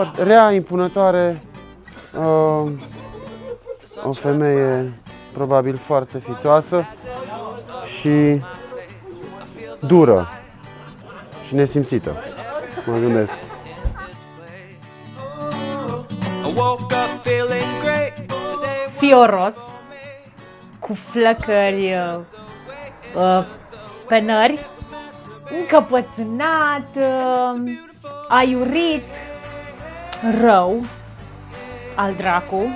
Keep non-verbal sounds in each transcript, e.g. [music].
foarte rea, impunătoare, uh, o femeie probabil foarte fițoasă și dură și nesimțită, mă gândesc. Fioros, cu flăcări uh, uh, pe nări, încăpățânat, uh, aiurit, rău, al dracu, [laughs]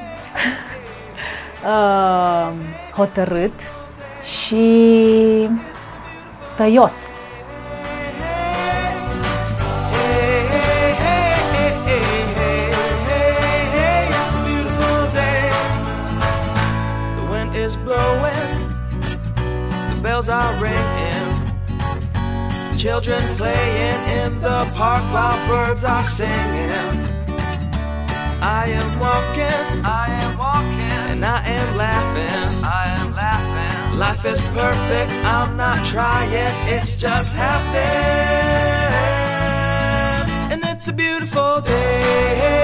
uh, hotărât și tăios. is blowing, the bells are ringing, children playing in the park while birds are singing. I am walking, I am walking, and I am laughing, I am laughing. Life is perfect, I'm not trying, it's just happening, and it's a beautiful day.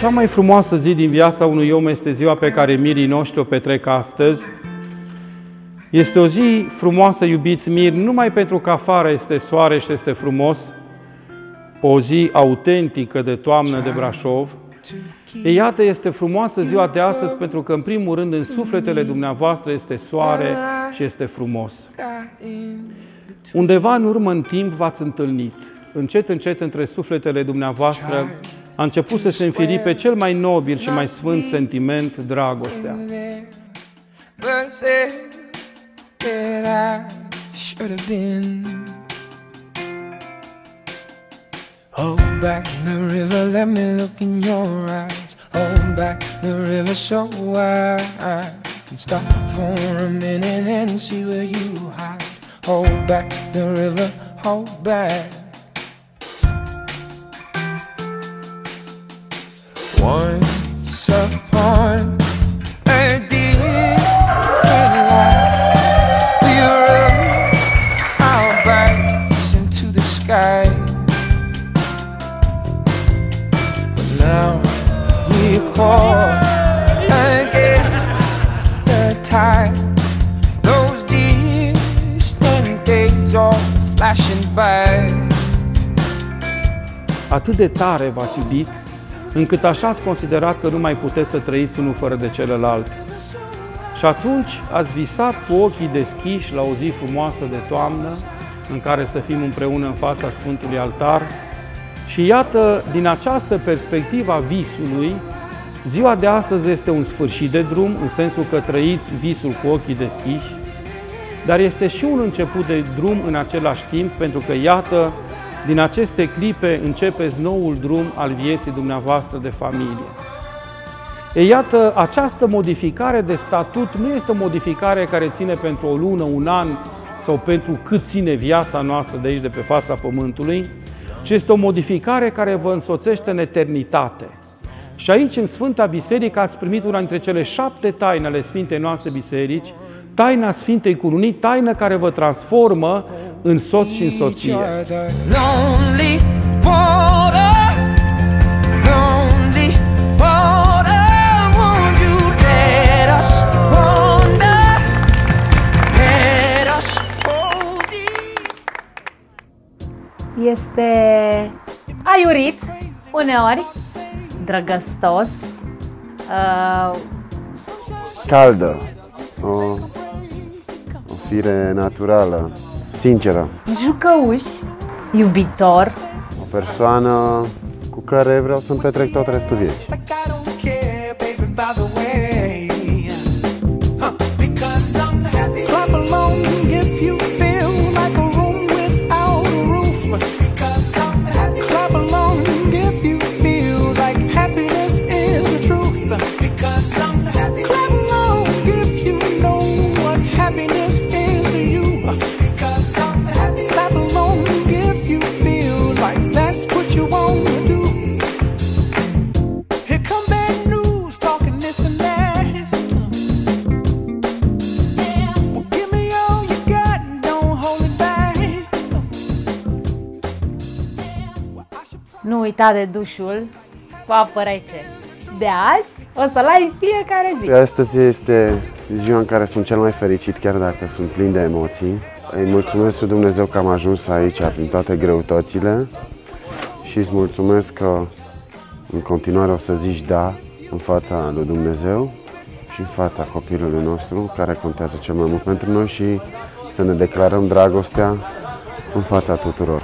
Cea mai frumoasă zi din viața unui om este ziua pe care mirii noștri o petrec astăzi. Este o zi frumoasă, iubiți miri, numai pentru că afară este soare și este frumos, o zi autentică de toamnă de Brașov. E, iată, este frumoasă ziua de astăzi pentru că, în primul rând, în sufletele dumneavoastră este soare și este frumos. Undeva în urmă în timp v-ați întâlnit, încet, încet, între sufletele dumneavoastră, a început să se înfiripe cel mai nobil și mai sfânt sentiment, dragostea. Hold back the river, let me look in your eyes. Hold back the river so wide. And stop for a minute and see where you hide. Hold back the river, hold back. Once upon a different life, we rode our bikes into the sky. But now we're caught against the tide. Those distant days are flashing by. Atât de tare v-ați iubit încât așa ați considerat că nu mai puteți să trăiți unul fără de celălalt. Și atunci ați visat cu ochii deschiși la o zi frumoasă de toamnă, în care să fim împreună în fața Sfântului Altar. Și iată, din această perspectivă a visului, ziua de astăzi este un sfârșit de drum, în sensul că trăiți visul cu ochii deschiși, dar este și un început de drum în același timp, pentru că, iată, din aceste clipe începeți noul drum al vieții dumneavoastră de familie. E iată, această modificare de statut nu este o modificare care ține pentru o lună, un an sau pentru cât ține viața noastră de aici, de pe fața Pământului, ci este o modificare care vă însoțește în eternitate. Și aici, în Sfânta Biserică, ați primit una dintre cele șapte taine ale Sfintei noastre Biserici, taina Sfintei Curunii, taină care vă transformă în soț și în soție. Este aiurit, uneori, drăgăstos, uh, Caldă, o, o fire naturală, sinceră, jucăuș, iubitor, o persoană cu care vreau să-mi petrec tot restul vieții. Nu uita de dușul cu apă rece. De azi o să-l ai în fiecare zi. Astăzi este ziua în care sunt cel mai fericit, chiar dacă sunt plin de emoții. Îi mulțumesc lui Dumnezeu că am ajuns aici prin toate greutățile și îți mulțumesc că în continuare o să zici da în fața lui Dumnezeu și în fața copilului nostru, care contează cel mai mult pentru noi și să ne declarăm dragostea în fața tuturor.